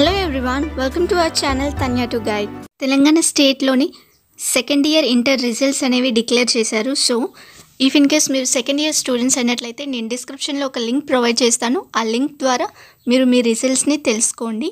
Hello everyone welcome to our channel Tanya to guide Telangana స్టేట్లోని second year inter results అనేవి declare చేశారు. So if in case మీరు second year students అయినట్లయితే నేను డిస్క్రిప్షన్లో ఒక link provide చేస్తాను. ఆ లింక్ ద్వారా మీరు మీ రిజల్ట్స్ని తెలుసుకోండి.